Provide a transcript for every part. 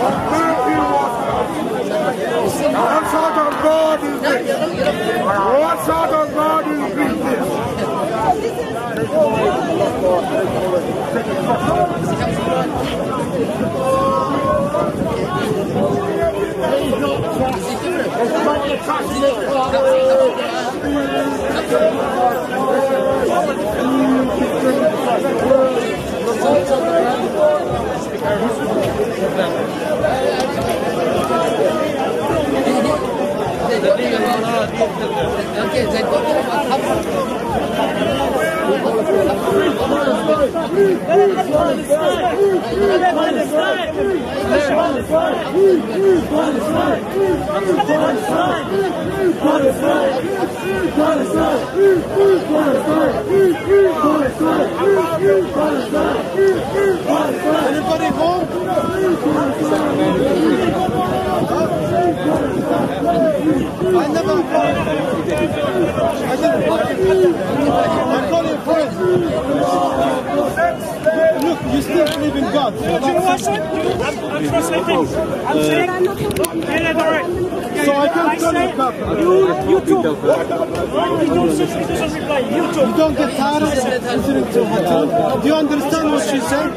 What sort of God is this? What sort of God is this? Anybody home? I never I never I'm calling friends. Look, you still believe in God. Do you know what I said? I'm, I'm translating. I'm saying, yeah, yeah, all right. So I can't I tell say, you, God. you, you talk. He doesn't, he doesn't reply. You You don't get tired of listening to her. Do you understand what she said?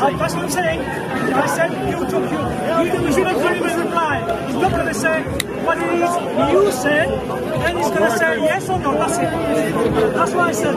Uh, That's what I'm saying. I said, you talk. You, you shouldn't give him a reply. He's not going to say what it is you said, and he's going to say yes or no. That's it. That's what I said.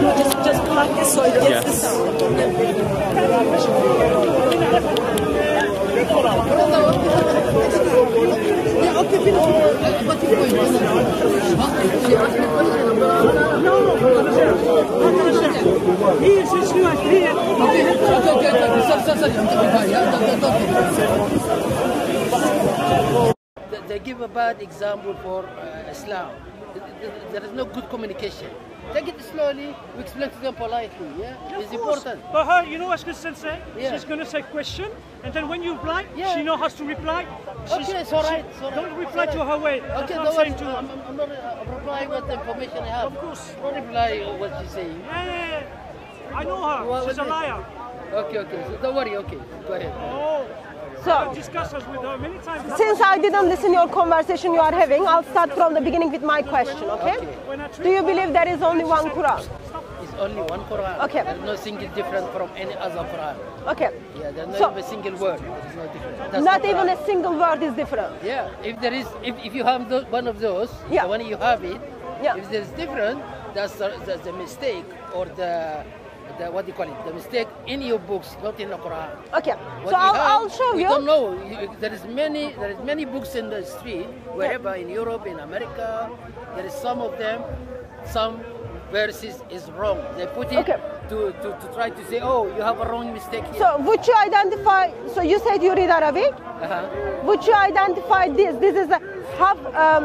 Just, just plug this so it gets the sound. Yeah, okay, finish. He is his new idea. They- They give a bad example for uh, Islam. Th- th- There is no good communication. Take it slowly. We explain to them politely. Yeah, it's Of course. important. But her, you know what she's going to say? Yeah. She's going to say question, and then when you reply, Yeah. she knows how to reply. She's- Okay, it's all right. it's all right, Don't reply all to her way. That's Okay, what don't I'm saying to. I'm, I'm, I'm not uh, replying with the information I have. Of course. Don't reply what she's saying. Yeah, yeah, yeah. I know her. What She's a liar. Okay, okay. So don't worry. Okay, go ahead. Oh. So, I've discussed with her many times. since I didn't listen your conversation you are having, I'll start from the beginning with my question, okay? When I Do you believe there is only one Quran? It's only one Quran. Okay. There's no single different from any other Quran. Okay. Yeah, there's not So- even a single word. There's no different. That's Not even a single word is different. Yeah, if there is, if, if you have those, one of those, Yeah. the one you have it, Yeah. if there's different, that's the, that's the mistake or the, the, what do you call it, the mistake in your books, not in the Quran. Okay. What So I'll, have, I'll show we you. don't know. There is many, there is many books in the street, wherever in Europe, in America, there is some of them, some verses is wrong. They put it Okay. to, to, to try to say, oh, you have a wrong mistake here. So would you identify, so you said you read Arabic? uh-huh. Would you identify this? This is a half um,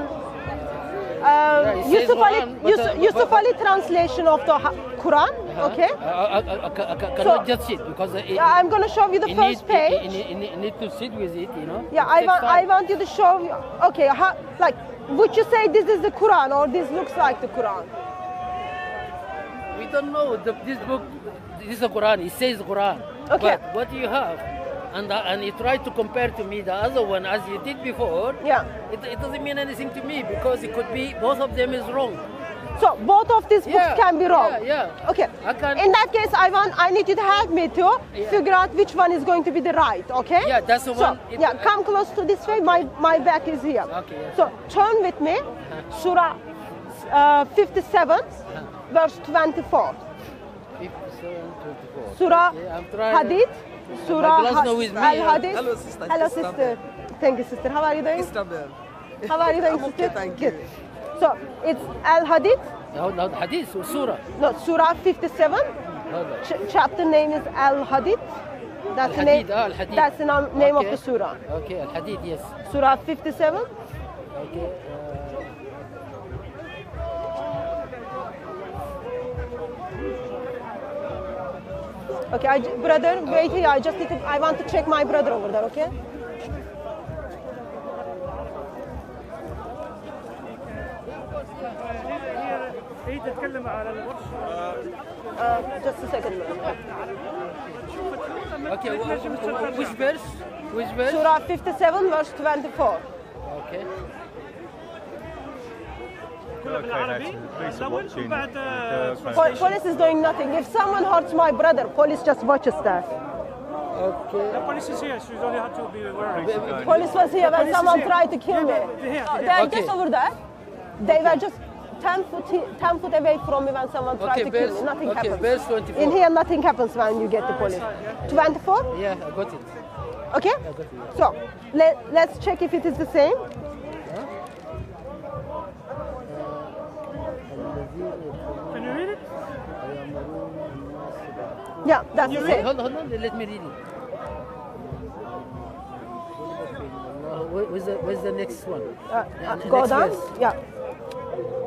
it says Yusuf Ali, but, Yusuf, uh, Yusuf Ali translation of the Quran. Okay. I, I, I, I, ca- I ca- cannot just sit because uh, it, I'm gonna show you the first need, page. It need to sit with it, you know. Yeah, I want I want you to show you. Okay, how, like would you say this is the Quran or this looks like the Quran? We don't know the, this book. This is a Quran. It says Quran. Okay. But what do you have, and uh, and you try to compare to me the other one as you did before. Yeah. It, it doesn't mean anything to me because it could be both of them is wrong. So both of these books Yeah, can be wrong. yeah, yeah. Okay. In that case, I want I need you to help me to Yeah. figure out which one is going to be the right. Okay. Yeah, that's the so, one- it- yeah, come close to this way. My my back is here. Okay, yeah. So turn with me, Surah uh, 57, verse 24. 57, 24. Surah Okay, Hadith. Surah glass Ha- now with me. Al Hadid. Hello, sister. Hello, sister. Thank you, sister. How are you doing? Istanbul. How are you doing, I'm sister? okay, thank Good. So it's Al Hadith. No, Hadith Surah. No, Surah 57. Hold on. Ch- chapter name is Al Hadith. That's the name. Ah. That's the nam- name of Okay. the surah. Okay, Al Hadith, yes. Surah 57. Okay. Uh, Okay, I, brother, wait here. I just need to. I want to check my brother over there. Okay. just a second. Okay, which verse? Which verse? Surah 57 verse 24. Okay. Pol- police is doing nothing. If someone hurts my brother, police just watches that. Okay. The police is here, so you don't to be worried. Police was here when someone tried to kill me. Oh, they are just over there. They were just 10 foot, 10 foot away from me when someone tries Okay, to kill me. Nothing okay, happens. verse 24. In here, nothing happens when you get the police. 24? Yeah, I got it. Okay? I got it. yeah. So, let, let's check if it is the same. Can you read it? Yeah, that's the Wait, same. hold, hold on, let me read it. Uh, Where's the, where's the next one? Uh, uh, next go down. verse. Yeah,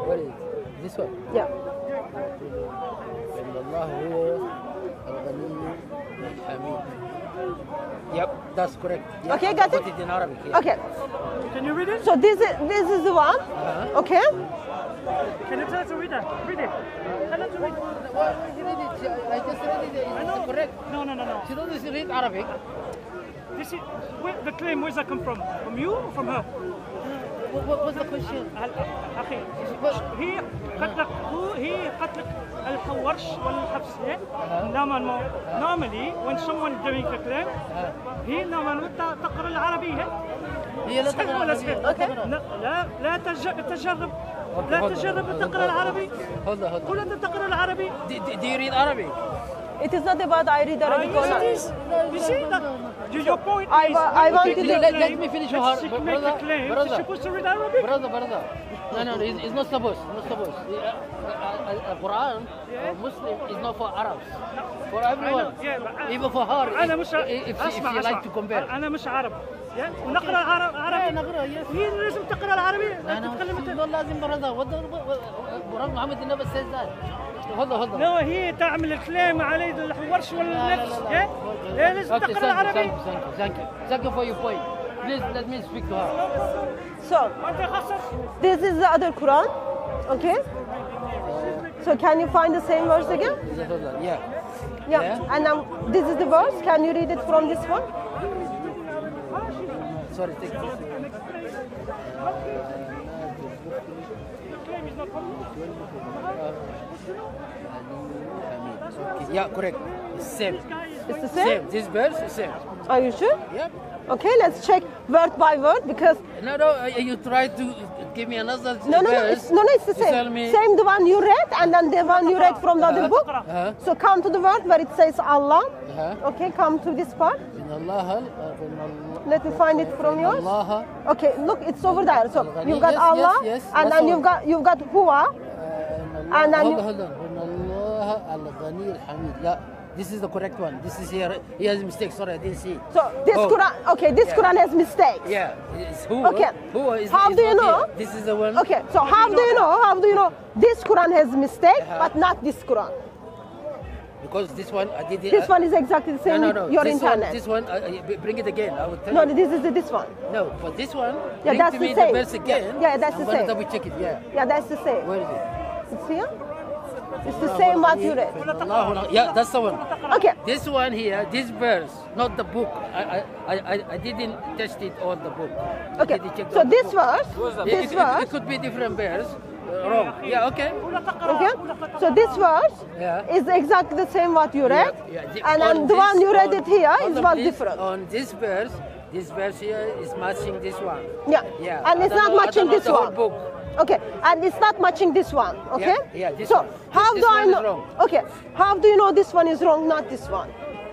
What is it? This one. yeah. إن الله هو الغني الحميد. Yep, that's correct. Yeah, Okay, I got put it? it in Arabic. Yeah. Okay, Can you read it? so this is, this is the one. Uh-huh. Okay? Can you tell her to read it? Read it. Tell her to read. Well, you read it. I I just read it. I It's know. correct. No, no, no, no. She doesn't read Arabic. This is where, the claim. Where's that come from? From you or from her? was the question أخي. هي قالت لك هي قالت لك الحورش ولا الحبس نورمالمون نورمالي نعم when someone doing the claim هي نعم، نعم. نورمالمون تقرا العربية. هي لا تقرا العربية. لا لا تجرب لا تجرب تقرا العربي قل أنت تقرا العربي do you read Arabic? It is not about I read Arabic or not. You? You- Your point I is I you want to let- let- me finish her- she brother, make a claim, brother. she's supposed to read Arabic. Brother, brother. No, no, it's, it's not supposed. Not supposed. The uh, uh, uh, Quran, uh, Muslim, is not for Arabs. For everyone. Yeah, but I- Even for her. if, مش if, if, if you اسمع like to compare. أنا مش عرب yeah? ونقرا عرب عربي نقرأ، yes. هي لازم تقرا العربي تتكلم not lazim, brother. What the, what, what, Muhammad never says that. هذا لا هي تعمل الكلام علي الورش ولا النفس لا لا لا لازم تقرأ العربي. ثانك يو فور يو فاي بليز ليت مي سبيك تو هير سو انت خسر ذيس از ذا اذر قران أوكي سو كان يو فايند ذا سيم ورس اجين يا يا أنا ذيس از ذا ورس كان يو ريد ات فروم ذيس ون سوري تيك Okay. Okay. Yeah, correct. Same. It's the same? same. This verse is same. Are you sure? Yep. Okay, let's check word by word because. No, no, uh, you try to give me another. No, no, no, it's, no, no, it's the same. Tell me. Same the one you read and then the one you read from the other uh-huh. book. Uh-huh. So come to the word where it says Allah. Uh-huh. Okay, come to this part. Uh, Let me find it from yours. Okay, look, it's over there. So you've got Allah, yes, yes, yes. and then you've got you've got Huwa. And then hold, on, hold on. Allah al-Ghani al-Hamid. This is the correct one. This is here. He has mistake. Sorry, I didn't see. So this oh. Quran, okay, this yeah. Quran has mistakes. Yeah. It's who? Okay. Who is? How do you know? Here. This is the one. Okay. So how, how do you know? How do you know? This Quran has mistake, uh -huh. but not this Quran. Because this one, I did. It, this uh, one is exactly the same. No, no, no. Your this internet. One, this one, uh, uh, bring it again. I will tell no, you. this is this one. No, but this one. Yeah, that's the same. The again, yeah, yeah, that's the same. double check it. Yeah. Yeah, that's the same. Where is it? It's here. It's the same what you read. Allah, Allah. Yeah, that's the one. Okay. This one here, this verse, not the book. I, I, I, I- I didn't test it on the book. Okay. check So this book. verse, this it- verse, it could be different verse. uh, wrong. Yeah. Okay. okay. So this verse Yeah. is exactly the same what you read, Yeah, yeah. The- and on then the this- one you read on- it here on is the was different. On this verse, this verse here is matching this one. Yeah. Yeah. And I it's don't not know- I matching don't know this the whole one. book. Okay. And it's not matching this one. Okay. yeah, this so one. how This do I one is know? wrong. Okay. How do you know this one is wrong, not this one?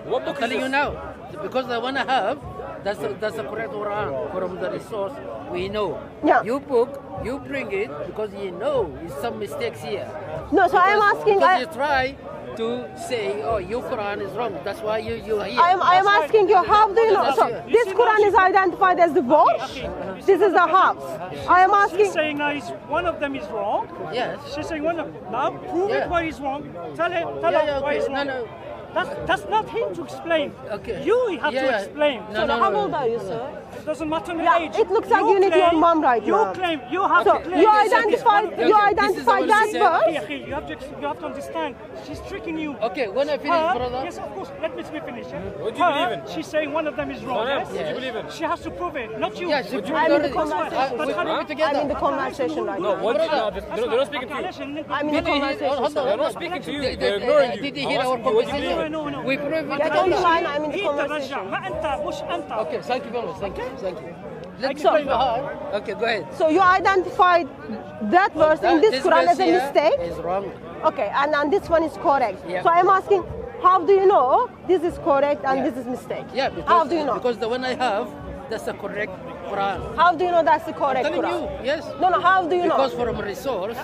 I'm telling you now, because the one I have, that's the, that's the correct Quran from the resource we know. Yeah. You book, you bring it because you know there's some mistakes here. No. So I am Because- asking. Because I, you try to say, oh, your Quran is wrong. That's why you you are here. I am, I am asking you, how do you know? So this Quran is identified as the watch. This is the house. I am asking. She's asking. saying now is one of them is wrong. Yes. She's saying one of them. now prove Yeah. it why he's wrong. Tell him, tell Yeah, him yeah, why okay. he's No, wrong. no. That's that's not him to explain. Okay. You have Yeah, to explain. No, So no, how no, old no. are you, sir? It doesn't matter yeah, age. It looks like you, you need your mum right you now. You claim you have so claim. You identify okay, you identify that first. You have to you have to understand. She's tricking you. Okay, when I finish, her, brother. Yes, of course. Let me finish. Eh? What do you her, believe in? She's saying one of them is wrong. Yes? What do you believe in? She has to prove it, not you. Yeah, she proved I'm in the conversation. I, huh? I'm in the conversation right no, now. No, what? No, they're not speaking to you. I'm in the conversation. They're not speaking to you. They're ignoring you. Did you hear our conversation? No, no, no. We prove it. Get on the line. I'm in the conversation. Okay, thank you very much. Thank. Thank you. Let me So- explain my. Okay, go ahead. So you identified that verse in That- this Quran as a mistake. Is wrong. Okay, and, and this one is correct. Yeah. So I'm asking, how do you know this is correct and Yeah. this is mistake? Yeah, because, how do you know? Because the one I have, that's the correct Quran. How do you know that's the correct Quran? You, yes. No, no, how do you because know? Because from resource.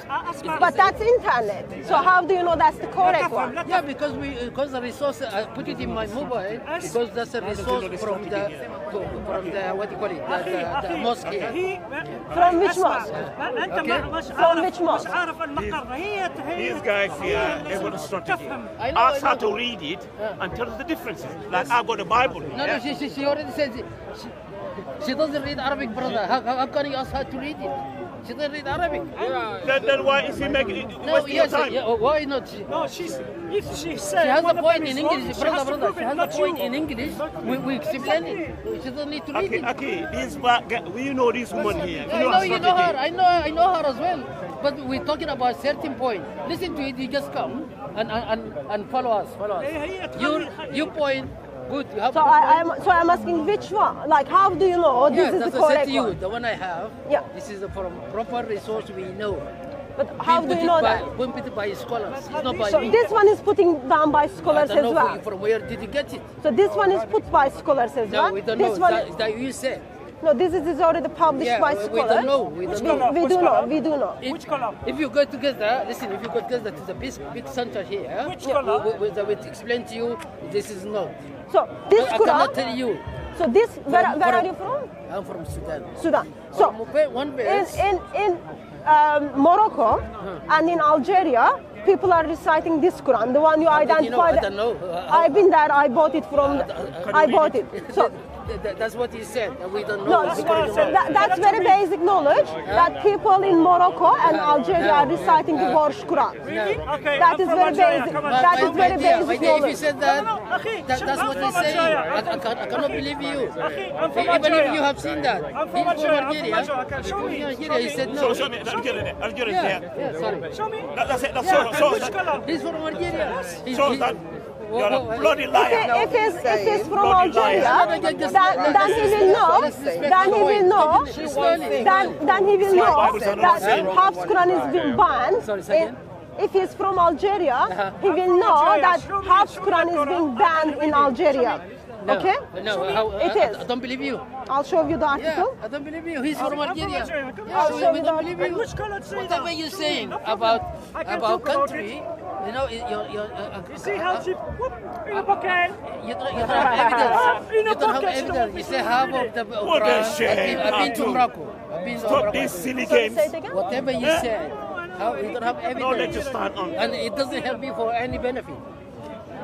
But that's internet. So how do you know that's the correct one? Yeah, because we because the resource, I put it in my mobile, because that's a resource from the, from the what do you call it, the, the, the mosque here. Uh, from which mosque? Okay. From which mosque? These guys here, they want to strategy. Ask her to read it and tell us the differences. Like I've got a Bible. No, no, she, she, already said it. She, she doesn't read Arabic, brother. How, how, can you ask her to read it? She doesn't read Arabic. Then, then why is he making no, yes, time? Yeah, why not? She, no, she's if she says she has a point in English, wrong, brother, brother. She has, brother, she has a point you. in English. We, we explain exactly. it. She doesn't need to read okay, it. Okay, this but we know this woman here. I know, you know her. I know I know her as well. But we're talking about certain point. Listen to it. You just come and and and follow us. Follow us. You you point. Good. You have So a I, point. I'm so I'm asking which one? Like how do you know this yeah, is that's the what I said correct to you. one? The one I have. Yeah. This is from proper resource we know. But how do you know by, that? Been put by scholars. It's not by So me. this one is putting down by scholars don't as know well. from where did you get it? So this one is put by scholars as No, well. we don't this know. one, Is that, is that you said? no, this is, is already published Yeah, by we- we scholars. don't know. We don't we, know. we Which do know. color? We do know. If, Which color? If you go together, listen, if you go together to the big, big center here, Which yeah, color? we, we, we will explain to you this is not. So this I cannot Quran. tell you. So this where, From- where from- are you from? I'm from Sudan. Sudan. So one- in in in um, Morocco and in Algeria, people are reciting this Quran, the one you did you know? identified. I don't know. Uh, I've been there. I bought it from. I bought it. So. Th- th- that's what he said. and We don't know. No, It's That's what I because- said. that, that's very basic knowledge that people in Morocco and Algeria are reciting the Warsh Quran. Really? Okay. That I'm is from very basic. come on. My- That my- is very basic my dear, If you said that, that that's what from he's saying. I, I, cannot believe you. I'm from Even if Algeria. you have seen that. I'm from Algeria, I'm from Algeria. Algeria. Show me. Show Algeria. He me. said no. show me, Algeria, Algeria Yeah, sorry. Show me. That's it, that's Yeah, so, so, He's from Algeria. He's, so he's, that you're a wha- bloody If, liar. he, if, he's, if he's from Bloody. Algeria, Just- just- then, then he will know. Then he will know. Then, then he will know that no. Hafs Quran is being banned. Sorry, say in- if he's from Algeria, Uh-huh. he will know that Show me- Hafs Quran is being banned in. Algeria. No, Okay? No, how, It I, is. I don't believe you. I'll show you the Yeah, article. I don't believe you. He's from I'm from Algeria. Algeria. Come Yeah, on. we, Show we me don't the- believe you. which color Whatever you're saying about about talk about country, you know, it- you're, you're, uh, You see how uh, she whoop in the uh, pocket. you don't, you don't have evidence. Ah, you don't have pocket, you don't evidence. You say half of the of What a Quran. I've shame, been, I've been to Morocco. I've been to Stop Morocco. these silly games. say it again. Whatever you said, how you don't have evidence. No, let you stand on. and it doesn't help you for any benefit.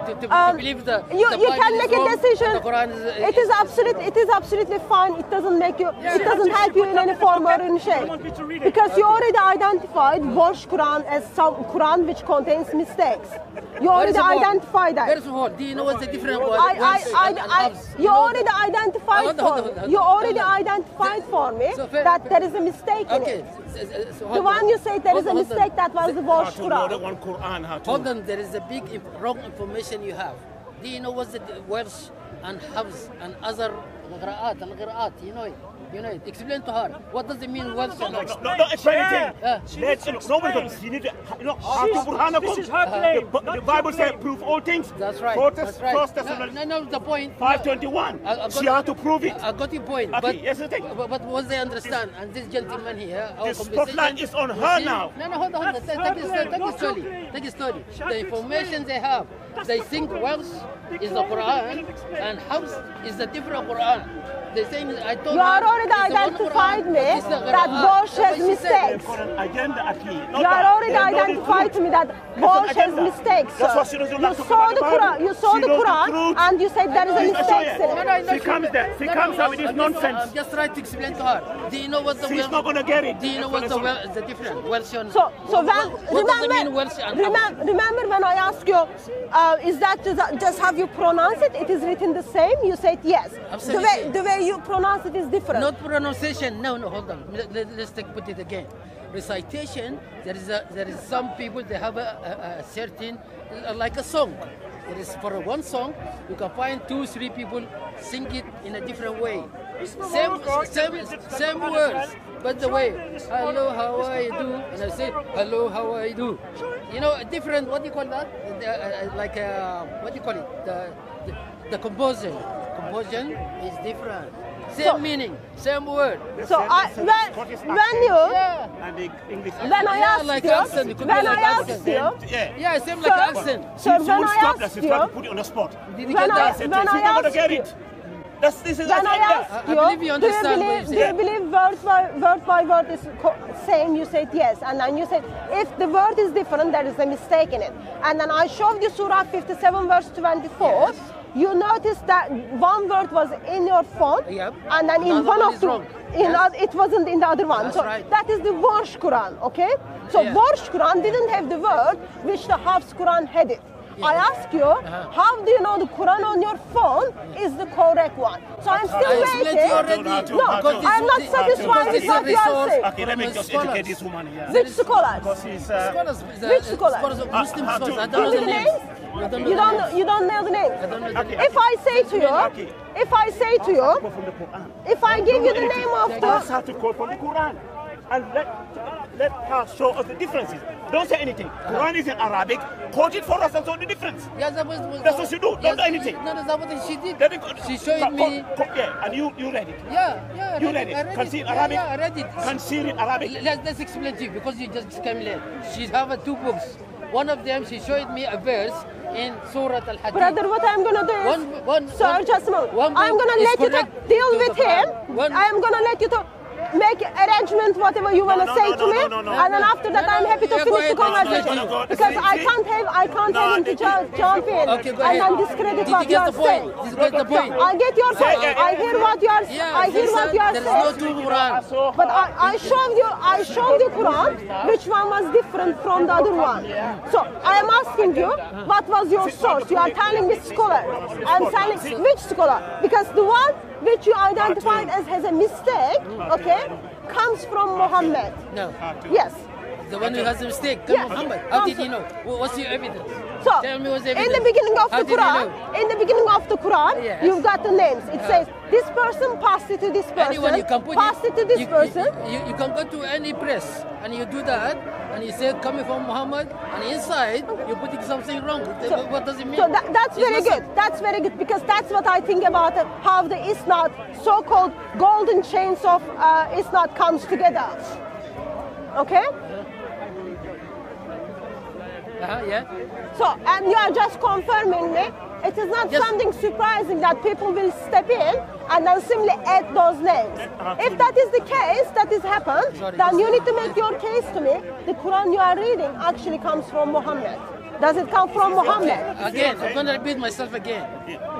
To, to, to Um, believe the, you, the you can make wrong a and decision. The Quran is, it is absolutely it is absolutely fine. It doesn't make you. Yeah, it doesn't help you in any form or in shape. want me to read it? Because you already identified Warsh Quran as some Quran which contains mistakes. You already First of all- identified that. First of all, do you know what's the difference? I, I, I, I, you already identified for me. You already identified for me that there is a mistake in it. The one you said there is a on, hold on. mistake that was the Warsh How the Quran. one Quran, how to. Hold on, there is a big wrong information you have. Do you know what's the d- Warsh and Hafs and other qira'at, al-qira'at, you know it? You know. Explain to her. What does it mean Warsh and No, Hafs? no, no, explain Yeah. anything. Uh, She Let's, needs to nobody explain. comes. You need to, you know, how to She's- this is her claim, The, the Bible your says prove all things. That's right. First, That's right. First No, Thessalonians no, no, the point. 521. I- I got- She had to prove it. I got your point. Okay, but, yes, I think. but, but what they understand, and this gentleman here, our The spotlight is on her now. No, no, hold on, hold on. That's Take, her take it slowly. claim, Take it not your slowly. Take it slowly. The information they have, they think point. Warsh is the Quran, they can explain. and Hafs is the different Quran. They saying I told You her are already it's the one identified Quran, me but it's the that Quran. Warsh That's has what she mistakes. They've got an agenda at here. Not You are already They know the identified to truth. me that That's Warsh an has mistakes. That's sir. why she doesn't You like saw the Quran. You saw She the knows the Quran, and you said there is a mistake No, it. no, no, She comes there. She no, comes no, up with this nonsense. I'm just trying to explain to her. Do you know what the She's Wel- not gonna get it. Do you know what the what the difference? Warsh and So, so what, when, what, what does it mean Warsh remember, remember, remember when I asked you, uh, is that just, just how you pronounce it? It is written the same. You said yes. Absolutely. The way the way you pronounce it is different. Not pronunciation. No, no, hold on. Let, let, us take, put it again. Recitation. There is a, there is some people they have a, a, a certain like a song. There is for one song you can find two three people sing it in a different way. Same same same words, but the way hello how I do and I say hello how I do. You know a different. What do you call that? The, uh, uh, like uh, what do you call it? The the, the composition. Composition is different. Same So- meaning, same word. so I, when, when you Yeah. And the English. when I Yeah, asked like you accent, it could be like I asked accent. you Yeah. Yeah, same like So- accent. so she when I stop asked She's you trying to put it on the spot. Did you when get I that? When not I asked get you. That's, this is When I agenda. asked I you, believe you do you understand what believe, do you believe word by word by word is co- same? You said yes, and then you said if the word is different, there is a mistake in it. And then I showed you Surah 57 verse 24. Yes. You noticed that one word was in your phone, Yep. and then in one one of is the, wrong. in Yes. oth- it wasn't in the other one. That's so right. that is the Warsh Quran, okay? So Yeah. Warsh Quran didn't have the word which the Hafs Quran had it. I ask you, Uh-huh. how do you know the Quran on your phone is the correct one? So I'm still I waiting. already. No, No, Because I'm not this- satisfied with this what is you are saying. Okay, let me just scholars. educate this woman here. Which scholars? Because she's, uh, Scholars, the- Which uh, scholars? scholars of Muslim Uh, uh, scholars. I to- don't know the me the names. Names? I don't know You the don't know, you don't know the name. I don't know the Okay. If I say to you, if I say to you, from the Quran. if I give you the name of Just the, have to quote from the Quran. And let, let her show us the differences. Don't say anything. Quran is in Arabic. Quote it for us and show the difference. Yeah, that was, was That's what she do. Don't do anything. No, no, that was she did. Let it- She showed co- me. co- co- yeah, and you, you read it. Yeah, yeah. You read read it. I it. read Can it. see in Yeah, Arabic. Yeah, I read it. Can see it in Arabic. Let's, let's explain to you because you just came late. She have uh, two books. One of them, she showed me a verse in Surah Al-Hadid. brother, what I'm gonna do is, One- one- sir, one- just a moment. I'm gonna let you to deal with him. I'm gonna let you to make arrangement whatever you wanna no, say no, to me, no, no, no. and then after that No, no, I'm happy to finish the ahead. No, no, conversation no, no, no. because I can't have I can't No, have him to did- jump, jump in Okay, go and then discredit what you get are saying. Did you get the point? I get your point. I hear what you are. Yeah, I hear what you are there is saying. no two Quran. But I, I showed you, I showed you Quran, which one was different from the other one. So I am asking you, what was your source? You are telling me scholar. I'm telling which scholar? Because the one which you identified as has a mistake, okay, comes from Muhammad. No. Yes. The one who has a mistake. Come Yes. Muhammad. How did you know? What's your evidence? So, Tell me what's the in the beginning of How the did you Quran, know? in the beginning of the Quran, Yes. you've got the names. It Uh-huh. says this person passed it to this person, Anyone you can put passed it to this you, person. You, you, you can go to any press and you do that and you say coming from Muhammad and inside you're putting something wrong. what, what does it mean? So that, that's It's very good. That's very good because that's what I think about it, how the Isnad, so-called golden chains of uh, Isnad comes together. Okay? Uh-huh, yeah. So, and you are just confirming me. It is not Yes. something surprising that people will step in and then simply add those names. If that is the case, that has happened, then you need to make your case to me. The Quran you are reading actually comes from Muhammad. Does it come from Muhammad? Again, I'm gonna repeat myself again.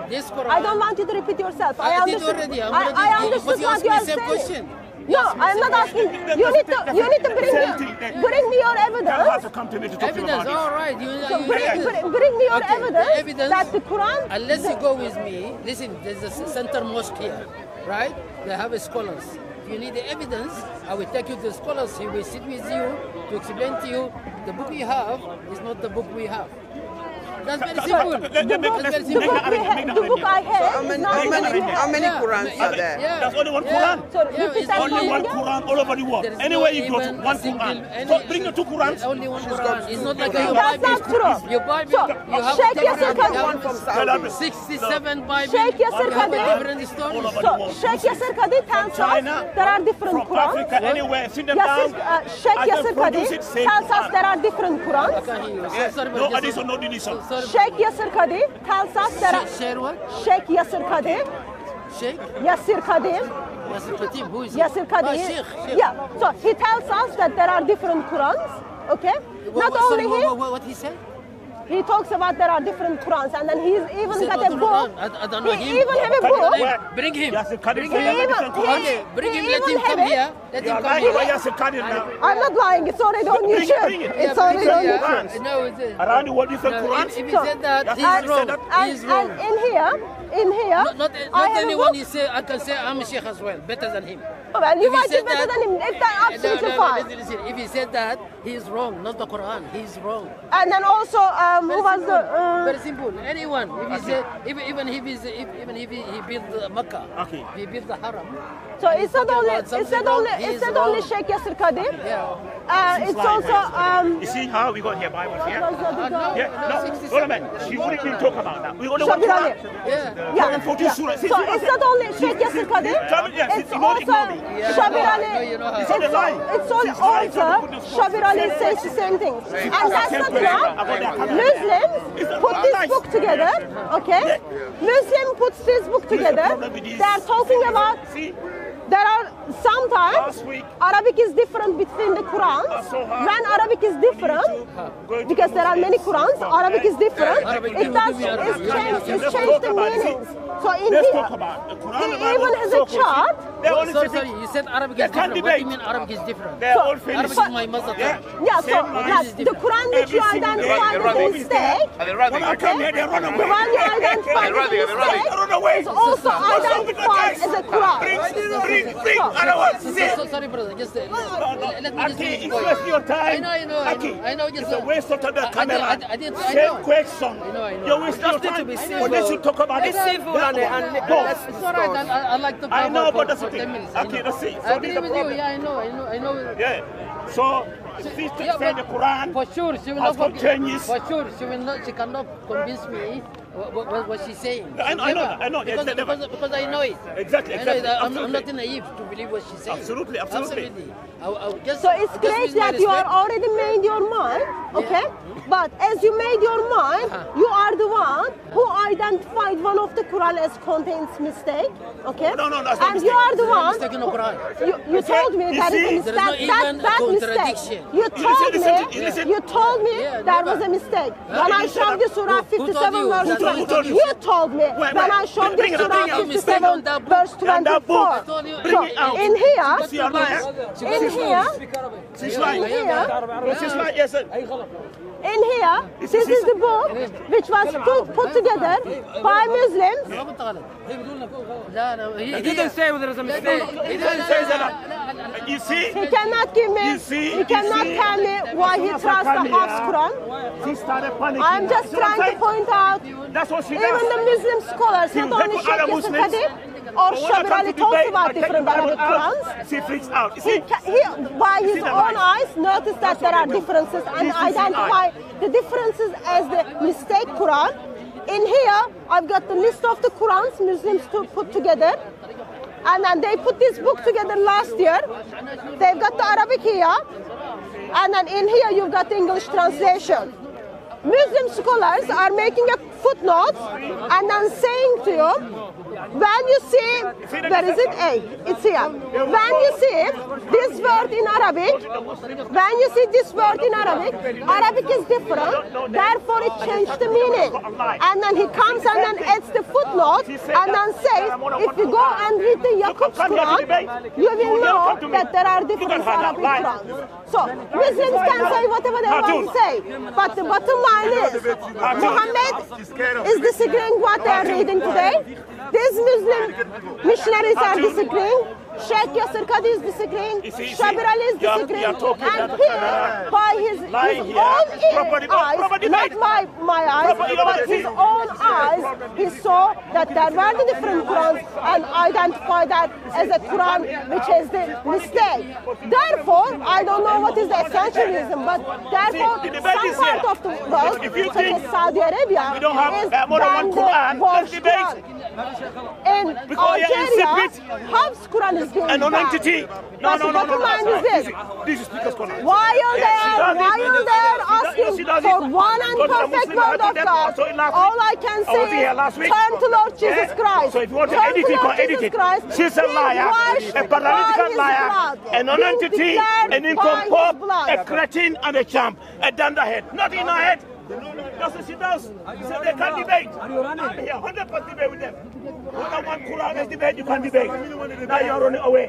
This Quran. I don't want you to repeat yourself. I, I did already. I, I understood what you are saying. question. No, I'm not asking. You need to. You need to bring me. Bring me your You have evidence. to come to me to talk to you Evidence, about all this. You, So you bring, bring, bring me your Okay, the evidence, evidence- that the Quran. Unless you go with me, listen, there's a center mosque here, right? They have a scholars. If you need the evidence, I will take you to the scholars. He will sit with you to explain to you the book you have is not the book we have. That's very simple. Let- let- The book, That's the very make book, the we arrangement, ha- make the the book I arrangement. have How is many, how many, book how have. many Yeah. Qurans are there? Yeah. That's only one Yeah. Quran. So Yeah, it's only Only one one. Quran all over the world. Anywhere no you go to, one a single- Quran. any- So bring the two Qurans. Only one Quran. It's not like Okay. your That's not true. Your Bible, So, you have Sheikh different- Yasser you Khan- have One from Tell Saudi. us. 67 Bible. Sheikh Yasser you have a Khan- different story. So. Sheikh Yasser Kadi tells us there are different from Qurans. Africa, anywhere, sit them down. Uh, Sheikh Yasser produce Kadi it, same tells us there are different I Qurans. can't hear you. Yes. Sorry, No addition, no deletion. Sheikh Yasser Kadi tells us there are Share what? Sheikh Yasser Kadi, Sheikh? Yasser Kadi, Yasser Khatib, who is? Yasser Ah. Sheikh, Sheikh. Yeah. So he tells us that there are different Qurans. Okay. What, Not what, only sorry, him. what, what he said? He talks about there are different Qurans, and then he's even Said got what a the book. Quran? I- I don't know he him. even have a But book. where- Bring him. Yasser Kadi Bring said him. there are Even- different he- Qurans. Okay, bring him, he let even him come have it. here. Let You him are come lying here. about Yasser Kadi now. I'm not lying. It's already on Bring it, YouTube. bring it. Yeah, It's already bring on him here. YouTube. No, it's it. Around the world, different No, Qurans. if, if he So- said that, Yes, he's he wrong. said that. And, He's wrong. and in here, in here, Not, not, I not anyone you say, I can say I'm a sheikh as well, better than him. Well, you If he might be said better that- than him. If that's No, absolutely no, no, fine. listen, listen. If he said that, he's wrong, not the Quran. He's wrong. And then also, um, who Very was the? simple. Uh, Very simple. Anyone, if he say, even, even if he's, if, even if he, he built the Mecca, Okay. he built the Haram. so it's not only, about it's something not only, it's not only. Sheikh Yasser Kadi. Yeah. Uh, it's also um. You see how we got here Bibles here? what was the other guy? Yeah, No, no, 67. hold on a minute. She wouldn't even talk about that. We only want Shabir Ali. Quran. Yeah. Yeah, 14 yeah. surah. So see, it's not only Sheikh Yasser Kadi. Tell me, It's you also. Yeah, Shabir no, Ali. no, you know It's It's on the line. it's all She's lying, so also Shabir Ali says the same thing, and that's not wrong. Muslims put this book together. Okay, Muslim puts this book together. They are talking about See, there are sometimes week- Arabic is different between the Qurans. so. When Arabic is different, because there are many Qurans, Arabic is different. Arabic, It does Arabic, it's Arabic. changed, it's Let's changed the meanings. So in let's here, talk about the Quran. he even has a chart. They're Well, sorry, sorry, you said Arabic is can't different. What do you mean Arabic is different? They're all finished. Arabic is my mother Yeah. tongue. Yeah, so Same like, language. the Quran which you Every single day, identified they're as a running. mistake, When I come here, they run away. the one you identified as a mistake They run away. is also identified as a Quran. Bring. I don't want to So, so, sorry, brother. Just uh, let, let, let me just finish it's your time. I know, I know, I know. I know. Just it's a uh, waste of the I- I camera. did- I did- I Same know. question. I know, I know. You're wasting your Just to time. be But they should talk about it. civil and- and Go. It's all right. I, I, I like to I know, but that's the 10 thing. Okay, see. So I agree with you. Yeah, I know. I know. I know. Yeah. So, she's Yeah, the Quran. For sure, she will not. changes. For sure, she will not. She cannot convince me what, what, what she's saying. I know, I know, I know, Because, yes, because, because I know it. Exactly, I know it. exactly, I'm, I'm absolutely. not naive to believe what she's saying. Absolutely, absolutely. I, I would just, So it's just great that you are already made your mind, okay? But as you made your mind, Uh-huh. you are the one who identified one of the Quran as contains mistake, okay? No, no, that's not And you mistake. are the no one. mistake in the Quran. You, you Okay, told me you that is see? a mistake. is not That, even a that mistake. You told me. You told me Yeah, there was a mistake. Yeah, when I showed you that. Surah Who- who 57 told you? verse told you? You told me Wait, when. I showed Bring you it up, Surah bring it up. 57 On that book. verse On 24. Bring So it out. in here, See your in here, in here in here, this is the book which was put, put together by Muslims. He didn't say there is a mistake. He didn't say that. You see? He cannot give me, You see, he cannot tell me why he trusts the Hafs Quran. I'm just trying to point out, that's what even the Muslim scholars, not only Sheikh Yusuf or But when I Shabir come Ali to talks about different Arabic. Qurans. She freaks out. He, he, by his see own eyes, noticed that there are differences and identify the differences as the mistake Quran. In here, I've got the list of the Qurans Muslims to put together. And then they put this book together last year. They've got the Arabic here. And then in here, you've got the English translation. Muslim scholars are making a footnote and then saying to you. When you see, where is it? A. It's here. When you see this word in Arabic, when you see this word in Arabic, Arabic is different. Therefore, it changed the meaning. And then he comes and then adds the footnote and then says, if you go and read the Yaqub's Quran, you will know that there are different Arabic Qurans. So Muslims can say whatever they want to say, but the bottom line is Muhammad is disagreeing what they are reading today. These Muslim missionaries are disagreeing. Sheikh Yasser Qadi is disagreeing. You see, you see, Shabir Ali is disagreeing. you are talking and he, by his, his own Proper eyes, proper not debate. my, my eyes, Proper debate. but his own eyes, he saw that there were the different Qurans and identified that as a Quran which is the mistake. Therefore, I don't know what is the essential reason, but therefore, the some part of the world, such as Saudi Arabia, we don't have, is uh, more than one Quran, Warsh let's debate. Quran. In Algeria. Hafs Quran is being And banned. non-entity. No, no, no, no, no. is This this. is- is because Quran. Why are they, why are they asking for one and perfect word of God? All. I can say is turn to Lord Jesus Christ. So if you want to edit it, you Lord can edit it. She's a liar, a paralytical liar, blood. a non-entity, an by incompope, his blood. a cretin and a champ, a dunderhead. Not in her head. That's what she does. So they can't debate. I'm here, 100% debate with them. When I want Quran is debate, you can't debate. Now you're running away.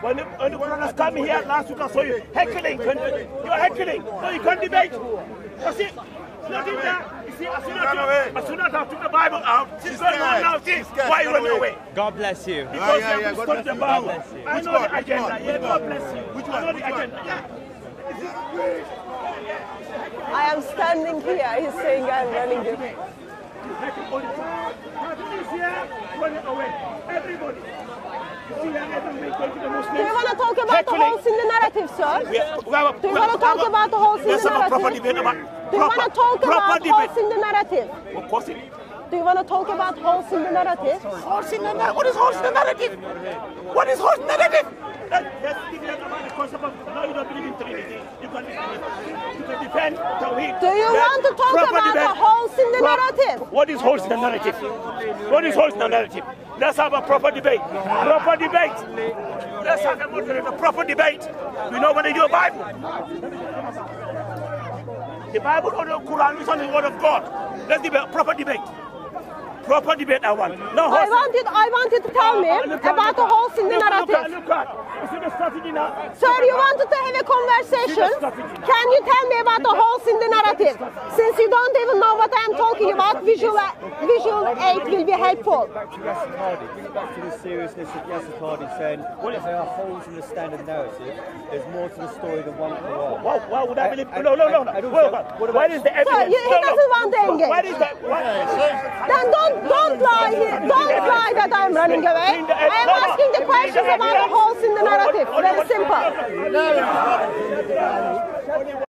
When the, when the Quran come here last week, I saw you heckling. You're heckling. No, you can't debate. You see, nothing there. You see, as soon as, you, as soon as I took the Bible out, she's going on now. See, why you running away? God bless you. Because yeah, you yeah, God studied the bless you. Bible. God bless you. I Which know one? the agenda. Yeah, God bless you. Which I one? know the agenda. Yeah. I am standing here. He's saying I'm running away. Everybody's here, running away. Everybody. You see that every week going to the Muslims. Do you want to talk about the Heckling. holes in the narrative, sir? We have- we have a- Do you want to talk about the holes in Let's the have a proper narrative? Do you want to talk about debate. holes in the narrative? Of course. Do you want to talk about holes in the narrative? Horse in the narrative. What is horse in the narrative? What is horse narrative? Let, let's the concept of no, you don't believe in Trinity. You can, you can defend Tawheed. Do you want to talk about the holes in the narrative? What is horse in the narrative? What is horse in the narrative? Let's have a proper debate. Proper debate. Let's have a. Proper debate. We know what they do Bible. The Bible or the Quran is only the word of God. Let's debate. Proper debate. Proper debate. I want. No I wanted, I wanted to tell uh, me uh, Look about the holes in the look at- narrative. Look at, you see the now? Sir, you wanted to have a conversation. Can you tell me about the holes in the narrative? Since you don't even know what I'm talking about, visual, visual aid will be helpful. Back to Yasser Kadi, bring it back to the seriousness of Yasser Kadi saying if there are holes in the standard narrative, there's more to the story than one Quran. Why, why would I believe? And- No, no, no, no. and- and Wait, also, wait. what about- is the evidence? he No, no. doesn't want to engage. Where is that? Why? Then don't don't lie here. Don't lie that I'm running away. I am asking the questions about the holes in the narrative. Very simple.